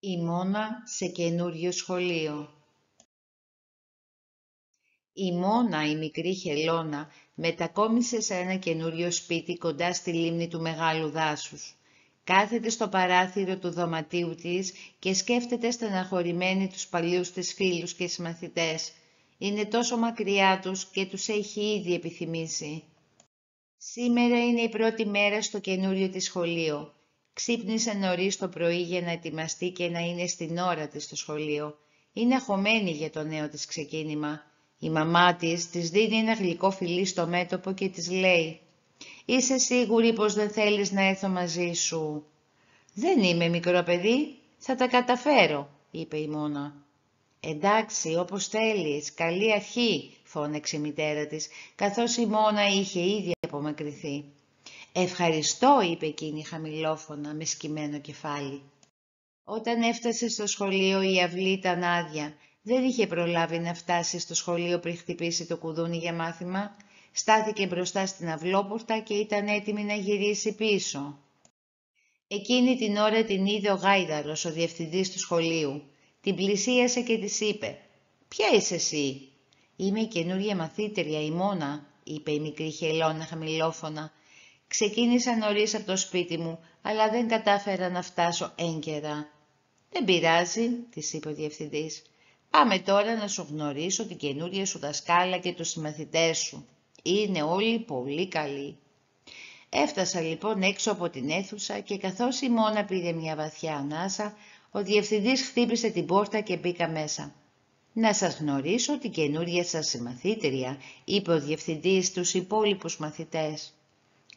Η Μόνα σε καινούριο σχολείο. Η Μόνα, η μικρή χελώνα, μετακόμισε σε ένα καινούριο σπίτι κοντά στη λίμνη του μεγάλου δάσους. Κάθεται στο παράθυρο του δωματίου της και σκέφτεται στεναχωρημένη τους παλιούς της φίλους και συμμαθητές. Είναι τόσο μακριά τους και τους έχει ήδη επιθυμήσει. Σήμερα είναι η πρώτη μέρα στο καινούριο της σχολείο. Ξύπνησε νωρίς το πρωί για να ετοιμαστεί και να είναι στην ώρα της στο σχολείο. Είναι αχωμένη για το νέο της ξεκίνημα. Η μαμά της της δίνει ένα γλυκό φιλί στο μέτωπο και της λέει «Είσαι σίγουρη πως δεν θέλεις να έρθω μαζί σου» «Δεν είμαι μικρό παιδί, θα τα καταφέρω», είπε η Μόνα. «Εντάξει, όπως θέλεις, καλή αρχή», φώναξε η μητέρα της, καθώς η Μόνα είχε ήδη απομακρυθεί. «Ευχαριστώ», είπε εκείνη χαμηλόφωνα με σκυμμένο κεφάλι. Όταν έφτασε στο σχολείο η αυλή ήταν άδεια. Δεν είχε προλάβει να φτάσει στο σχολείο πριν χτυπήσει το κουδούνι για μάθημα. Στάθηκε μπροστά στην αυλόπορτα και ήταν έτοιμη να γυρίσει πίσω. Εκείνη την ώρα την είδε ο Γάιδαρος, ο διευθυντής του σχολείου. Την πλησίασε και της είπε «Ποια είσαι εσύ» «Είμαι η καινούργια μαθήτρια, η Μόνα», είπε η μικρή χελώνα χαμηλόφωνα. Ξεκίνησα νωρίς από το σπίτι μου, αλλά δεν κατάφερα να φτάσω έγκαιρα. Δεν πειράζει, της είπε ο διευθυντής. Πάμε τώρα να σου γνωρίσω την καινούρια σου δασκάλα και τους συμμαθητές σου. Είναι όλοι πολύ καλοί. Έφτασα λοιπόν έξω από την αίθουσα και καθώς η Μόνα πήρε μια βαθιά ανάσα, ο διευθυντής χτύπησε την πόρτα και μπήκα μέσα. «Να σας γνωρίσω την καινούρια σας συμμαθήτρια», είπε ο διευθυντής στους υπόλοιπους μαθητές.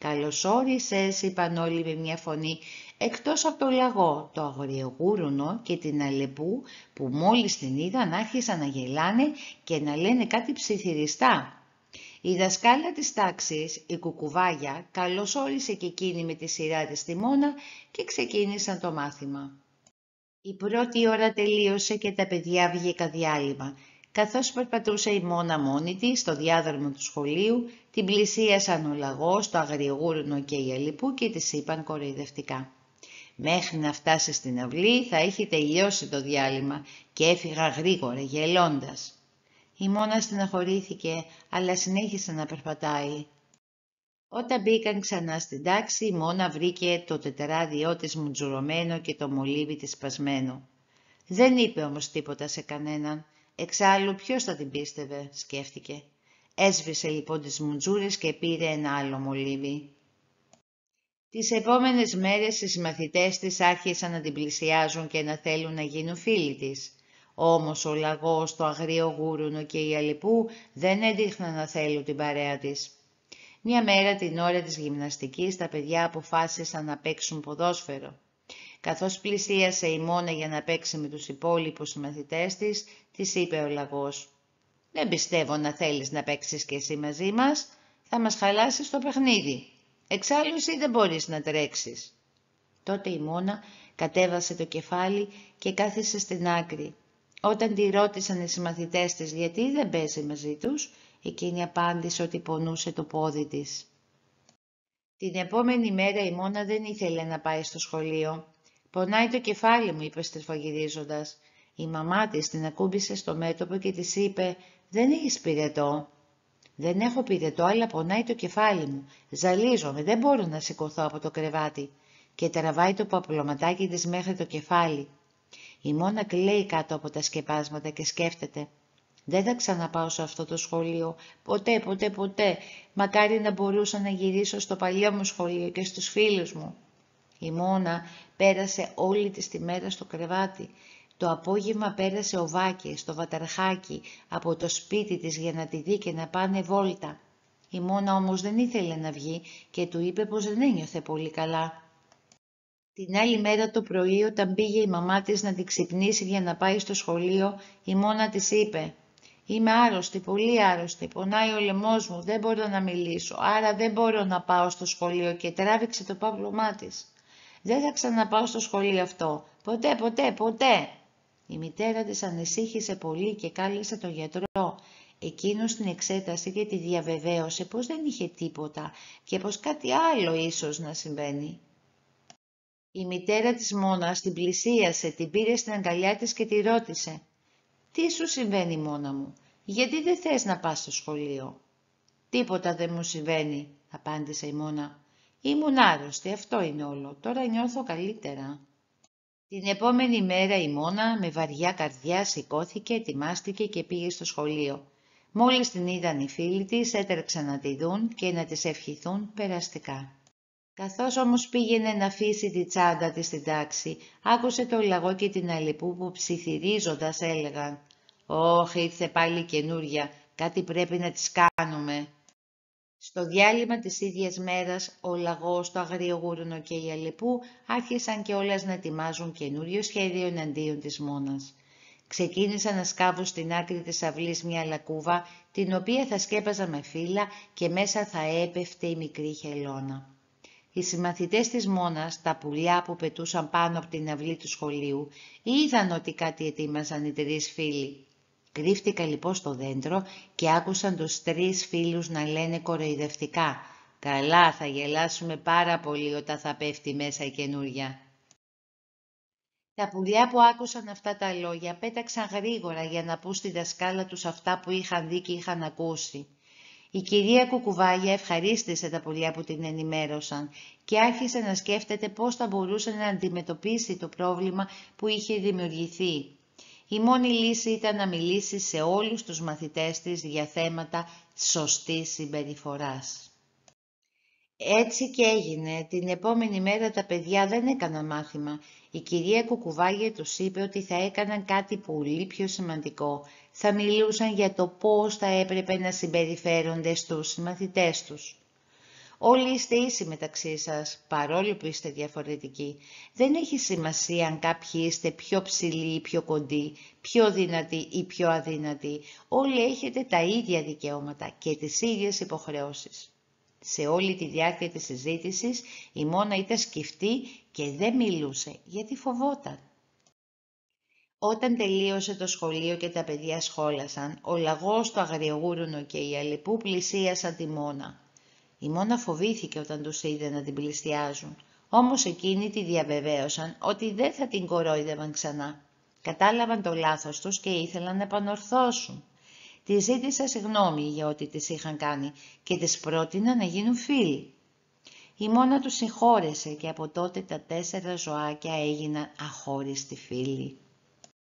«Καλώς όρισες», είπαν όλοι με μια φωνή, εκτός από το λαγό, το αγοριογούρουνο και την αλεπού που μόλις την είδαν άρχισαν να γελάνε και να λένε κάτι ψιθυριστά. Η δασκάλα της τάξης, η κουκουβάγια, καλώς όρισε και εκείνη με τη σειρά της στη μόνα και ξεκίνησαν το μάθημα. Η πρώτη ώρα τελείωσε και τα παιδιά βγήκαν διάλειμμα. Καθώς περπατούσε η μόνα μόνη της στο διάδρομο του σχολείου, την πλησίασαν ο λαγός, το αγριογούρνο και η αλυπού και της είπαν κοροϊδευτικά. Μέχρι να φτάσει στην αυλή θα έχει τελειώσει το διάλειμμα και έφυγα γρήγορα γελώντας. Η μόνα στεναχωρήθηκε, αλλά συνέχισε να περπατάει. Όταν μπήκαν ξανά στην τάξη, η Μόνα βρήκε το τετράδιό της μουτζουρωμένο και το μολύβι της σπασμένο. Δεν είπε όμως τίποτα σε κανέναν. Εξάλλου ποιος θα την πίστευε, σκέφτηκε. Έσβησε λοιπόν τις μουτζούρες και πήρε ένα άλλο μολύβι. Τις επόμενες μέρες οι συμμαθητές της άρχισαν να την πλησιάζουν και να θέλουν να γίνουν φίλοι της. Όμως ο λαγός, το αγρίο γούρουνο και η αλυπού δεν έδειχναν να θέλουν την παρέα της. Μια μέρα την ώρα της γυμναστικής τα παιδιά αποφάσισαν να παίξουν ποδόσφαιρο. Καθώς πλησίασε η Μόνα για να παίξει με τους υπόλοιπους μαθητές της, της είπε ο λαγός «Δεν πιστεύω να θέλεις να παίξεις και εσύ μαζί μας, θα μας χαλάσεις το παιχνίδι. Εξάλλου εσύ δεν μπορείς να τρέξεις». Τότε η Μόνα κατέβασε το κεφάλι και κάθισε στην άκρη. Όταν τη ρώτησαν οι συμμαθητές της γιατί δεν παίζει μαζί τους, Εκείνη απάντησε ότι πονούσε το πόδι της. Την επόμενη μέρα η Μόνα δεν ήθελε να πάει στο σχολείο. «Πονάει το κεφάλι μου», είπε στρεφογυρίζοντας. Η μαμά της την ακούμπησε στο μέτωπο και της είπε «Δεν έχεις πυρετό». «Δεν έχω πυρετό, αλλά πονάει το κεφάλι μου. Ζαλίζομαι, δεν μπορώ να σηκωθώ από το κρεβάτι». Και τραβάει το παπλωματάκι της μέχρι το κεφάλι. Η Μόνα κλαίει κάτω από τα σκεπάσματα και σκέφτεται δεν θα ξαναπάω σε αυτό το σχολείο. Ποτέ, ποτέ, ποτέ. Μακάρι να μπορούσα να γυρίσω στο παλιό μου σχολείο και στους φίλους μου. Η Μόνα πέρασε όλη της τη μέρα στο κρεβάτι. Το απόγευμα πέρασε ο Βάκης, στο βαταρχάκι, από το σπίτι της για να τη δει και να πάνε βόλτα. Η Μόνα όμως δεν ήθελε να βγει και του είπε πως δεν ένιωθε πολύ καλά. Την άλλη μέρα το πρωί όταν πήγε η μαμά της να την ξυπνήσει για να πάει στο σχολείο, η Μόνα της είπε Είμαι άρρωστη, πολύ άρρωστη, πονάει ο λαιμός μου, δεν μπορώ να μιλήσω, άρα δεν μπορώ να πάω στο σχολείο και τράβηξε το παύλωμά της. Δεν θα ξαναπάω στο σχολείο αυτό, ποτέ, ποτέ, ποτέ. Η μητέρα της ανησύχησε πολύ και κάλεσε τον γιατρό. Εκείνος την εξέτασε και τη διαβεβαίωσε πως δεν είχε τίποτα και πως κάτι άλλο ίσως να συμβαίνει. Η μητέρα της μόνας την πλησίασε, την πήρε στην αγκαλιά της και τη ρώτησε «Τι σου συμβαίνει μόνα μου, γιατί δεν θες να πας στο σχολείο» «Τίποτα δεν μου συμβαίνει», απάντησε η μόνα. «Ήμουν άρρωστη, αυτό είναι όλο, τώρα νιώθω καλύτερα». Την επόμενη μέρα η μόνα με βαριά καρδιά σηκώθηκε, ετοιμάστηκε και πήγε στο σχολείο. Μόλις την είδαν οι φίλοι της, έτρεξαν να τη δουν και να της ευχηθούν περαστικά. Καθώς όμως πήγαινε να αφήσει τη τσάντα της στην τάξη, άκουσε το λαγό και την αλεπού που ψιθυρίζοντας έλεγαν «Ωχ, ήρθε πάλι καινούρια, κάτι πρέπει να τις κάνουμε». Στο διάλειμμα της ίδιας μέρας, ο λαγός, το αγριογούρουνο και η αλεπού άρχισαν και όλες να ετοιμάζουν καινούριο σχέδιο εναντίον της μόνας. Ξεκίνησαν να σκάβουν στην άκρη της αυλής μια λακκούβα, την οποία θα σκέπαζαν με φύλλα και μέσα θα έπεφτε η μικρή χελώνα. Οι συμμαθητές της μόνας, τα πουλιά που πετούσαν πάνω από την αυλή του σχολείου, είδαν ότι κάτι ετοίμαζαν οι τρεις φίλοι. Κρύφτηκα λοιπόν στο δέντρο και άκουσαν τους τρεις φίλους να λένε κοροϊδευτικά «Καλά, θα γελάσουμε πάρα πολύ όταν θα πέφτει μέσα η καινούρια». Τα πουλιά που άκουσαν αυτά τα λόγια πέταξαν γρήγορα για να πούν στη δασκάλα τους αυτά που είχαν δει και είχαν ακούσει. Η κυρία Κουκουβάγια ευχαρίστησε τα πουλιά που την ενημέρωσαν και άρχισε να σκέφτεται πώς θα μπορούσε να αντιμετωπίσει το πρόβλημα που είχε δημιουργηθεί. Η μόνη λύση ήταν να μιλήσεις σε όλους τους μαθητές της για θέματα σωστής συμπεριφοράς. Έτσι και έγινε. Την επόμενη μέρα τα παιδιά δεν έκαναν μάθημα. Η κυρία Κουκουβάγια τους είπε ότι θα έκαναν κάτι πολύ πιο σημαντικό. Θα μιλούσαν για το πώς θα έπρεπε να συμπεριφέρονται στους μαθητές τους. Όλοι είστε ίσοι μεταξύ σας, παρόλο που είστε διαφορετικοί. Δεν έχει σημασία αν κάποιοι είστε πιο ψηλοί ή πιο κοντοί, πιο δυνατοί ή πιο αδύνατοι. Όλοι έχετε τα ίδια δικαιώματα και τις ίδιες υποχρεώσεις. Σε όλη τη διάρκεια της συζήτησης η Μόνα ήταν σκυφτή και δεν μιλούσε γιατί φοβόταν. Όταν τελείωσε το σχολείο και τα παιδιά σχόλασαν, ο λαγός, το αγριογούρουνο και η αλεπού πλησίασαν τη Μόνα. Η Μόνα φοβήθηκε όταν τους είδε να την πλησιάζουν, όμως εκείνοι τη διαβεβαίωσαν ότι δεν θα την κορόιδευαν ξανά. Κατάλαβαν το λάθος τους και ήθελαν να επανορθώσουν. Τη ζήτησα συγγνώμη για ό,τι τις είχαν κάνει και τις πρότεινα να γίνουν φίλοι. Η μόνα τους συγχώρεσε και από τότε τα τέσσερα ζωάκια έγιναν αχώριστοι φίλοι.